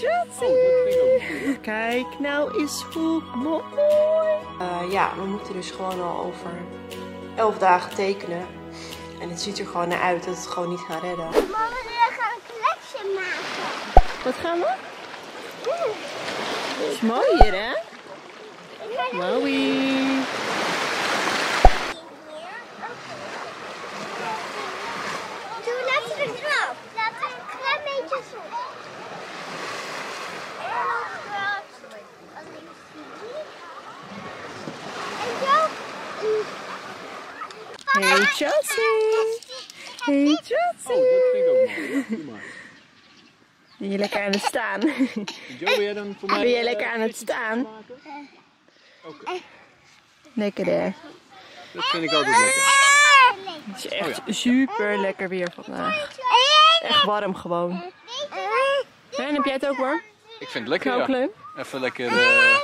Jotsie! Kijk nou eens hoe mooi. Uh, ja, we moeten dus gewoon al over 11 dagen tekenen. En het ziet er gewoon naar uit dat het gewoon niet gaat redden. Mama, we gaan een collectie maken. Wat gaan we? Het is mooi hier, hè? Wowie! Doe, laten we erop. Laten we een klein beetje zo. Heel groot. Als ik zie. En zo. Hey Chelsea! Hey Oh, Chelsea! dat vind ik ook mooi. Doe maar. Ben je lekker aan het staan? Joe, wil jij dan voor mij... Ben je eh, lekker aan het staan? Oké, Lekker hè? dat vind ik altijd lekker. Het is echt super lekker weer vandaag. Echt warm gewoon. En heb jij het ook warm? Ik vind het lekker, ja. Even lekker... eh,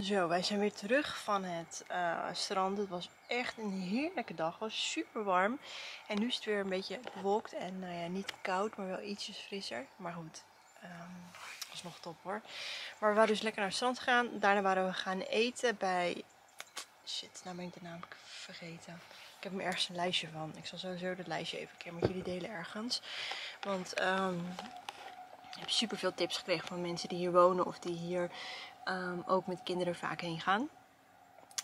Zo, wij zijn weer terug van het eh, strand. Het was echt een heerlijke dag. Het was super warm. En nu is het weer een beetje bewolkt en nou ja, niet koud, maar wel ietsjes frisser. Maar goed, ehm was nog top hoor. Maar we waren dus lekker naar het strand gegaan. Daarna waren we gaan eten bij... Shit, nou ben ik de naam vergeten. Ik heb hem ergens een lijstje van. Ik zal sowieso dat lijstje even een keer met jullie delen ergens. Want ehm, ik heb super veel tips gekregen van mensen die hier wonen of die hier ehm, ook met kinderen vaak heen gaan.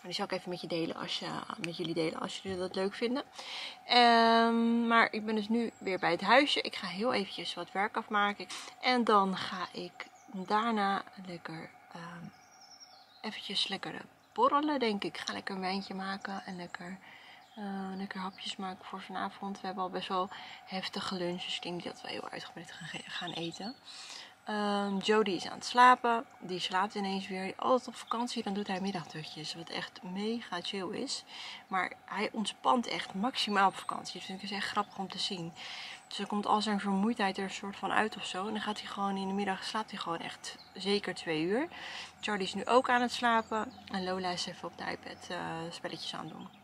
Die zal ik even met, je delen als je, met jullie delen als jullie dat leuk vinden. Ehm, maar ik ben dus nu weer bij het huisje. Ik ga heel eventjes wat werk afmaken. En dan ga ik daarna lekker ehm eventjes lekker borrelen denk ik. Ik ga lekker een wijntje maken en lekker, eh, lekker hapjes maken voor vanavond. We hebben al best wel heftige lunch, dus ik denk dat we heel uitgebreid gaan, eten. Ehm Jody is aan het slapen. Die slaapt ineens weer. Altijd op vakantie, dan doet hij middagdutjes. Wat echt mega chill is. Maar hij ontspant echt maximaal op vakantie. Dat vind ik dus echt grappig om te zien. Dus dan komt al zijn vermoeidheid er een soort van uit of zo. En dan gaat hij gewoon in de middag, slaapt hij gewoon echt zeker twee uur. Charlie is nu ook aan het slapen. En Lola is even op de iPad eh, spelletjes aan het doen.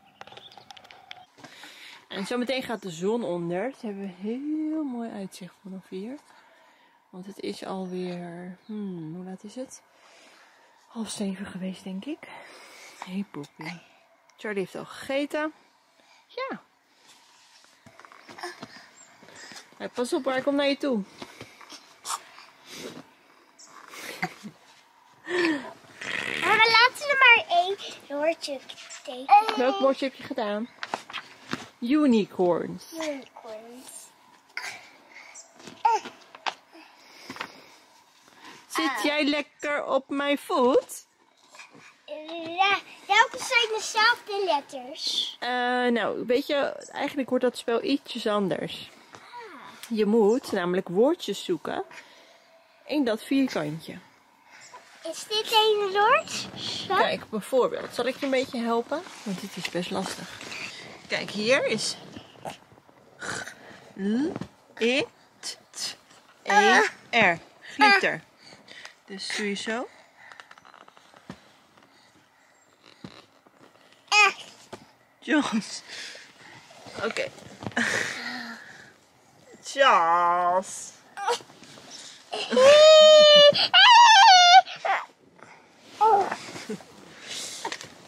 En zometeen gaat de zon onder. Dus hebben we heel mooi uitzicht vanaf hier. Want het is alweer, hmm, hoe laat is het? Half zeven geweest, denk ik. Hey poepie. Charlie heeft al gegeten. Ja. Hey, pas op, hij komt naar je toe. Maar we laten er maar één woordje tekenen. Welk woordje heb je gedaan? Unicorns. Unicorns. Zit jij lekker op mijn voet? Ja, welke zijn dezelfde letters? Eh, nou, weet je, eigenlijk wordt dat spel ietsjes anders. Je moet namelijk woordjes zoeken in dat vierkantje. Is dit een woord? Kijk, bijvoorbeeld, zal ik je een beetje helpen? Want dit is best lastig. Kijk, hier is L, I, T, T, E, R. Glitter. Dus doe je zo. Eh, Jos. Oké. Jos.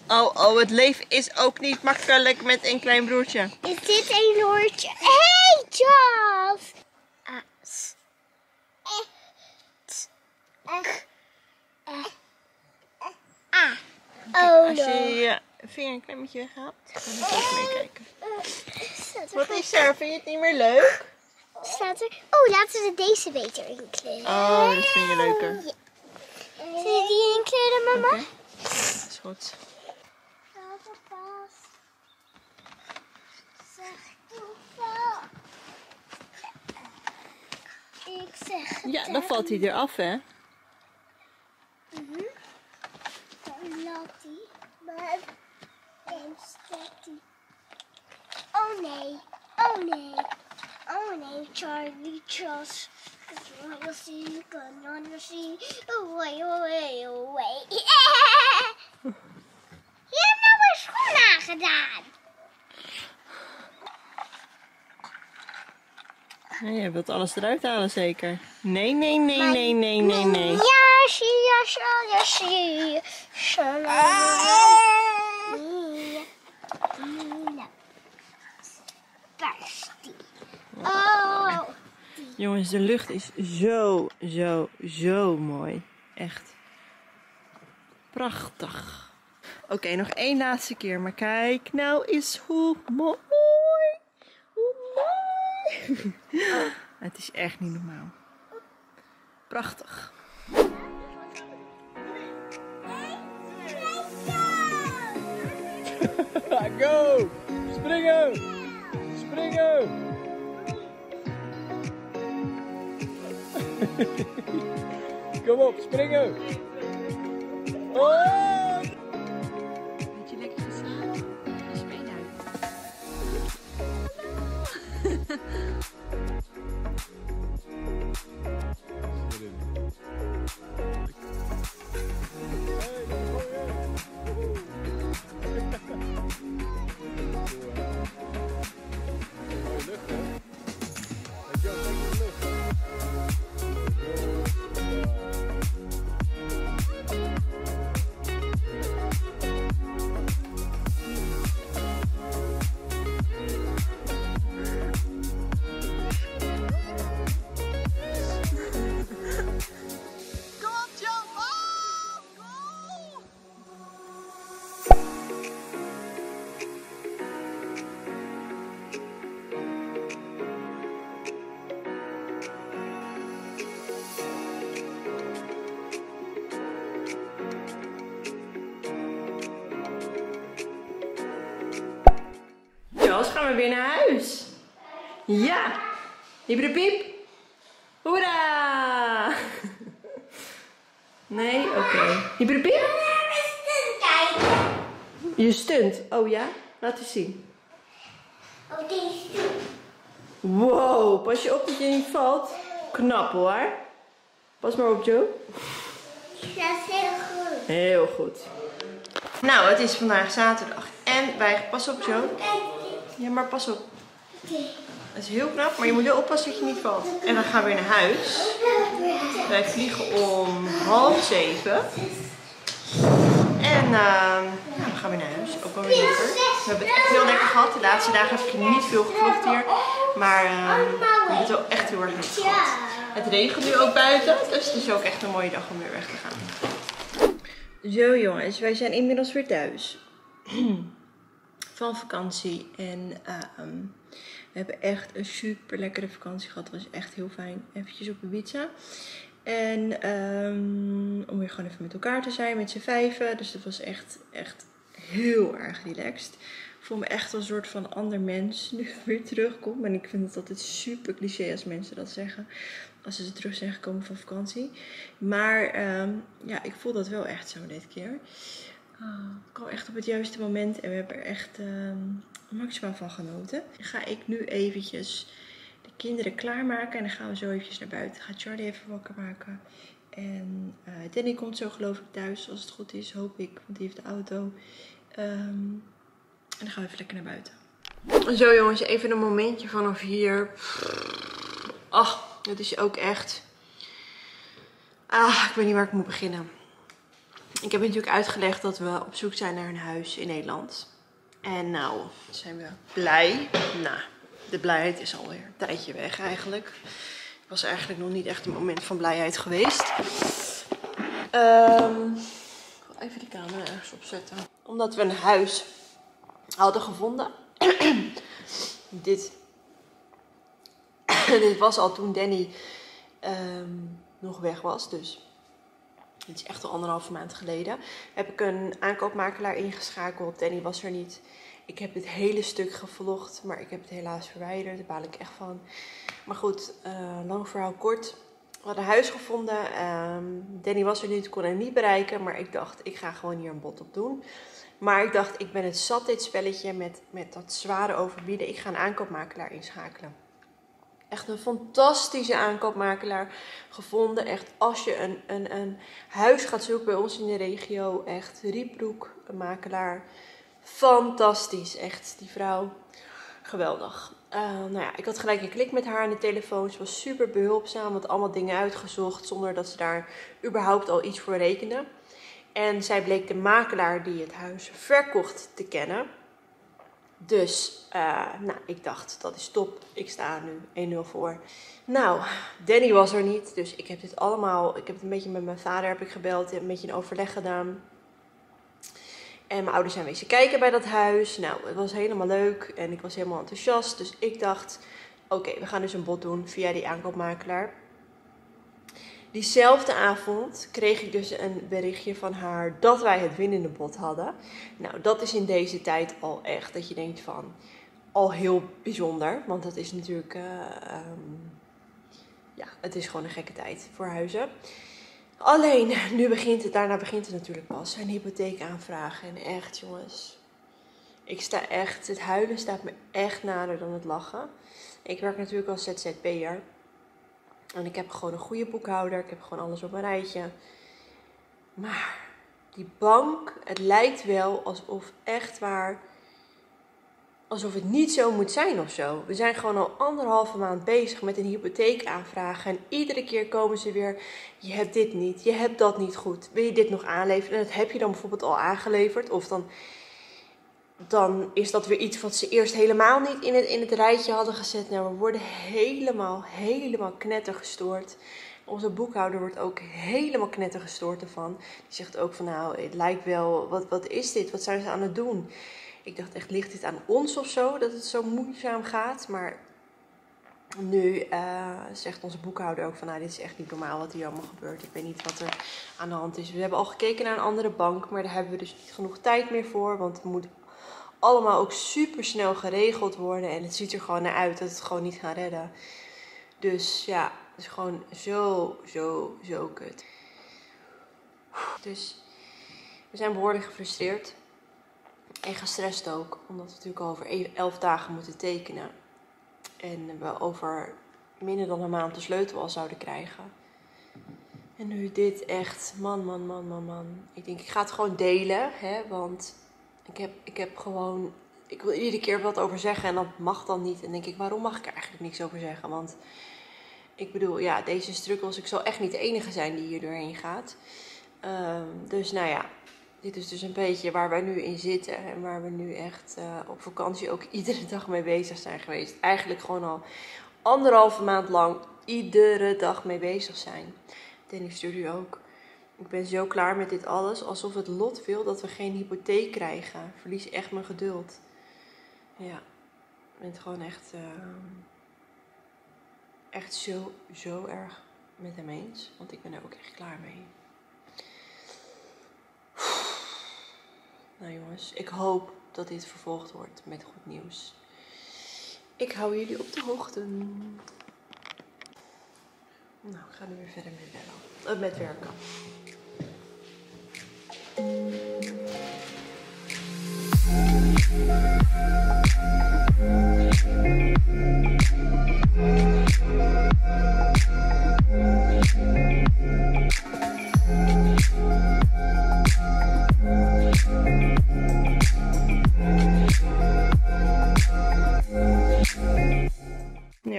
Oh, oh, het leven is ook niet makkelijk met een klein broertje. Is dit een woordje? Hey, Charles! As. Ah. Oh, Als je je vinger een klein beetje weghaalt, dan kan ik even meekijken. Er, Wat is er? Vind je het niet meer leuk? staat er? Oh, laten we deze beter inkleden. Oh, dat vind je leuker. Zullen we die inkleden, mama? Dat is goed. Zeg toeval. Ik zeg het. Ja, dan valt hij eraf, hè? Mhm. Dan laat hij. Maar dan staat hij. Oh nee. Oh nee. Oh nee, Charlie Charles. Kan zien, kan zien. Away, away, away. Je hebt nou mijn schoen aangedaan. Nee, je wilt alles eruit halen zeker. Nee, nee, nee, nee, nee, nee, nee. Jasje, jasje, jasje. Basti. Oh. Jongens, de lucht is zo, zo, zo mooi. Echt. Prachtig. Oké, nog één laatste keer. Maar kijk nou eens hoe mooi. Het is echt niet normaal. Prachtig. Go! Springen! Springen! Kom op, springen! Oh! Gaan we weer naar huis. Ja. Hiep piep. Hoera. Nee? Oké. Hiep piep. Je stunt. Oh ja? Laat eens zien. Deze. Wow, pas je op dat je niet valt. Knap hoor. Pas maar op, Joe. Is heel goed. Heel goed. Nou, het is vandaag zaterdag. En wij, pas op, Joe. Ja, maar pas op. Het is heel knap, maar je moet wel oppassen dat je niet valt. En dan gaan we weer naar huis. Wij vliegen om half zeven. En ehm nou, we gaan weer naar huis. Ook wel weer lekker. We hebben het echt heel lekker gehad. De laatste dagen heb ik niet veel gevlogd hier. Maar ehm, we hebben het wel echt heel erg leuk gehad. Het regent nu ook buiten. Dus het is ook echt een mooie dag om weer weg te gaan. Zo jongens, wij zijn inmiddels weer thuis. Van vakantie. En ehm, we hebben echt een super lekkere vakantie gehad. Het was echt heel fijn. Eventjes op Ibiza. En ehm, om weer gewoon even met elkaar te zijn, met z'n vijven. Dus dat was echt, echt heel erg relaxed. Ik voel me echt een soort van ander mens nu weer terugkom. En ik vind het altijd super cliché als mensen dat zeggen. Als ze terug zijn gekomen van vakantie. Maar ehm, ja, ik voel dat wel echt zo dit keer. Ah, ik kwam echt op het juiste moment en we hebben er echt ehm, maximaal van genoten. Dan ga ik nu eventjes de kinderen klaarmaken en dan gaan we zo eventjes naar buiten. Ga Charlie even wakker maken. En eh, Danny komt zo geloof ik thuis als het goed is, hoop ik, want die heeft de auto. Ehm, en dan gaan we even lekker naar buiten. Zo jongens, even een momentje vanaf hier. Ach, het is ook echt... Ah, ik weet niet waar ik moet beginnen. Ik heb natuurlijk uitgelegd dat we op zoek zijn naar een huis in Nederland. En nou zijn we blij. Nou, de blijheid is alweer een tijdje weg eigenlijk. Het was eigenlijk nog niet echt een moment van blijheid geweest. Ehm, ik wil even die camera ergens opzetten. Omdat we een huis hadden gevonden. dit, dit was al toen Danny ehm, nog weg was. Dus het is echt al anderhalve maand geleden. Heb ik een aankoopmakelaar ingeschakeld. Danny was er niet. Ik heb dit hele stuk gevlogd, maar ik heb het helaas verwijderd. Daar baal ik echt van. Maar goed, eh, lang verhaal kort. We hadden huis gevonden. Ehm, Danny was er niet, kon hem niet bereiken. Maar ik dacht, ik ga gewoon hier een bod op doen. Maar ik dacht, ik ben het zat dit spelletje met, met dat zware overbieden. Ik ga een aankoopmakelaar inschakelen. Echt een fantastische aankoopmakelaar gevonden. Echt, als je een, een, een huis gaat zoeken bij ons in de regio. Echt, Riepbroek, een makelaar. Fantastisch, echt, die vrouw. Geweldig. Eh, nou ja, ik had gelijk een klik met haar aan de telefoon. Ze was super behulpzaam, had allemaal dingen uitgezocht zonder dat ze daar überhaupt al iets voor rekende. En zij bleek de makelaar die het huis verkocht te kennen. Dus, eh, nou, ik dacht, dat is top. Ik sta nu 1-0 voor. Nou, Danny was er niet, dus ik heb dit allemaal... Ik heb het een beetje met mijn vader heb ik gebeld, een beetje een overleg gedaan. En mijn ouders zijn wezen kijken bij dat huis. Nou, het was helemaal leuk en ik was helemaal enthousiast. Dus ik dacht, oké, we gaan dus een bod doen via die aankoopmakelaar. Diezelfde avond kreeg ik dus een berichtje van haar dat wij het winnende bod hadden. Nou, dat is in deze tijd al echt dat je denkt van al heel bijzonder. Want dat is natuurlijk, uh, um, ja, het is gewoon een gekke tijd voor huizen. Alleen, nu begint het, daarna begint het natuurlijk pas. Een hypotheek aanvragen. En echt, jongens. Ik sta echt, het huilen staat me echt nader dan het lachen. Ik werk natuurlijk als ZZP'er. En ik heb gewoon een goede boekhouder. Ik heb gewoon alles op een rijtje. Maar die bank, het lijkt wel alsof echt waar alsof het niet zo moet zijn of zo. We zijn gewoon al anderhalve maand bezig met een hypotheek aanvragen. En iedere keer komen ze weer: je hebt dit niet, je hebt dat niet goed. Wil je dit nog aanleveren? En dat heb je dan bijvoorbeeld al aangeleverd. Of dan, dan is dat weer iets wat ze eerst helemaal niet in het, in het rijtje hadden gezet. Nou, we worden helemaal, helemaal knettergestoord. Onze boekhouder wordt ook helemaal knettergestoord ervan. Die zegt ook van nou, het lijkt wel, wat, wat is dit? Wat zijn ze aan het doen? Ik dacht echt, ligt dit aan ons of zo, dat het zo moeizaam gaat? Maar nu uh, zegt onze boekhouder ook van, nou, dit is echt niet normaal wat hier allemaal gebeurt. Ik weet niet wat er aan de hand is. We hebben al gekeken naar een andere bank, maar daar hebben we dus niet genoeg tijd meer voor. Want het moet allemaal ook super snel geregeld worden. En het ziet er gewoon naar uit dat het gewoon niet gaan redden. Dus ja, het is gewoon zo, zo, zo kut. Dus we zijn behoorlijk gefrustreerd. En gestrest ook, omdat we natuurlijk al over elf dagen moeten tekenen. En we over minder dan een maand de sleutel al zouden krijgen. En nu dit echt, man, man, man, man, man. Ik denk, ik ga het gewoon delen, hè, want ik heb, ik heb gewoon, ik wil iedere keer wat over zeggen en dat mag dan niet. En denk ik, waarom mag ik er eigenlijk niks over zeggen? Want ik bedoel, ja, deze struggles, ik zal echt niet de enige zijn die hier doorheen gaat. Um, dus nou ja, dit is dus een beetje waar wij nu in zitten en waar we nu echt uh, op vakantie ook iedere dag mee bezig zijn geweest. Eigenlijk gewoon al anderhalve maand lang iedere dag mee bezig zijn. Dennis stuurde ook. Ik ben zo klaar met dit alles, alsof het lot wil dat we geen hypotheek krijgen. Verlies echt mijn geduld. Ja, ik ben het gewoon echt, uh, echt zo, zo erg met hem eens. Want ik ben er ook echt klaar mee. Nou jongens, ik hoop dat dit vervolgd wordt met goed nieuws. Ik hou jullie op de hoogte. Nou, ik ga nu weer verder met, bellen, uh, met werken. Nou,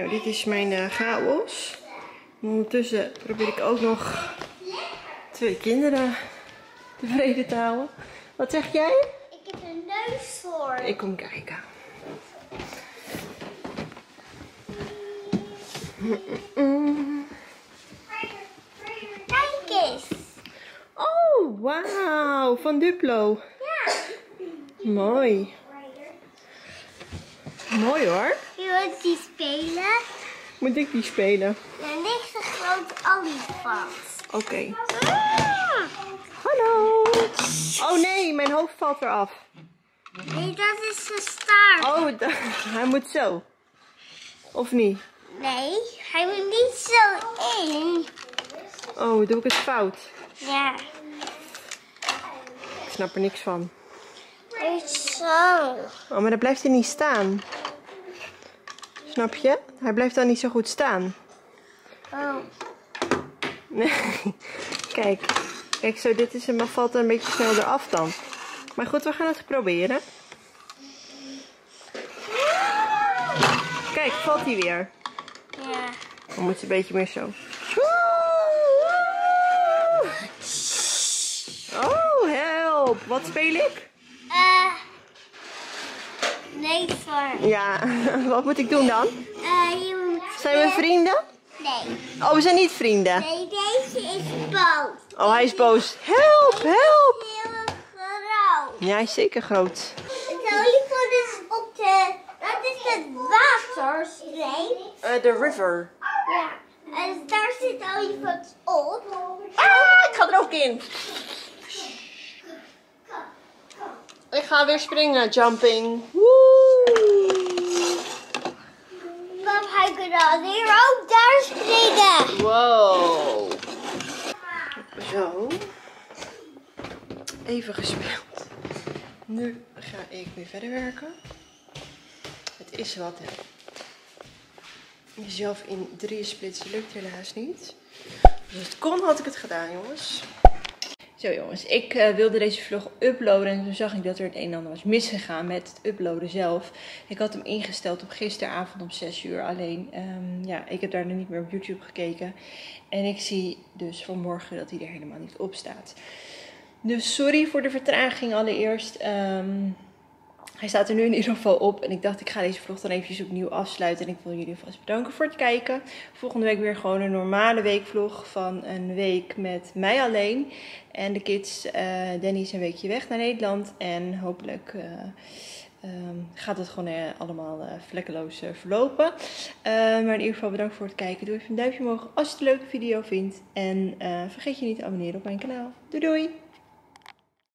dit is mijn uh, chaos. Ondertussen probeer ik ook nog twee kinderen tevreden te houden. Wat zeg jij? Ik heb een neus voor. Ik kom kijken. Kijk eens. Oh, wauw. Van Duplo. Ja. Mooi. Mooi hoor. Je wilt die spelen? Moet ik die spelen? Er ligt een groot olifant. Oké. Hallo. Oh nee, mijn hoofd valt eraf. Nee, dat is zijn staart. Oh, hij moet zo. Of niet? Nee, hij moet niet zo in. Oh, doe ik het fout? Ja, Ik snap er niks van. zo. Oh, maar dan blijft hij niet staan. Snap je? Hij blijft dan niet zo goed staan. Oh, Nee. Kijk. Kijk, zo, dit is hem, valt er een beetje snel eraf dan. Maar goed, we gaan het proberen. Kijk, valt hij weer. Ja. Dan moet je een beetje meer zo. Oh, help. Wat speel ik? Eh. nee, voor. Ja, wat moet ik doen dan? Eh, je moet. Zijn we vrienden? Nee. Oh, we zijn niet vrienden. Nee, deze is boos. Oh, hij is boos. Help, help. Heel groot. Ja, hij is zeker groot. Het olifant is op de. Dat is het waterstreep. Eh, De river. Ja. En daar zit olifant op. Ah, ik ga er ook in. Ik ga weer springen, jumping. Woe. Pap, hij kan hier ook daar springen. Wow. Zo. Even gespeeld. Nu ga ik weer verder werken. Het is wat, hè. Jezelf in drieën splitsen lukt helaas niet. Als het kon, had ik het gedaan, jongens. Zo jongens, ik eh, wilde deze vlog uploaden en toen zag ik dat er het een en ander was misgegaan met het uploaden zelf. Ik had hem ingesteld op gisteravond om 6 uur, alleen ehm, ja, ik heb daar nog niet meer op YouTube gekeken. En ik zie dus vanmorgen dat hij er helemaal niet op staat. Dus sorry voor de vertraging allereerst. Ehm, hij staat er nu in ieder geval op. En ik dacht, ik ga deze vlog dan eventjes opnieuw afsluiten. En ik wil jullie vast bedanken voor het kijken. Volgende week weer gewoon een normale weekvlog van een week met mij alleen. En de kids. Eh, Danny is een weekje weg naar Nederland. En hopelijk eh, ehm, gaat het gewoon eh, allemaal vlekkeloos verlopen. Maar in ieder geval bedankt voor het kijken. Doe even een duimpje omhoog als je het een leuke video vindt. En vergeet je niet te abonneren op mijn kanaal. Doei doei!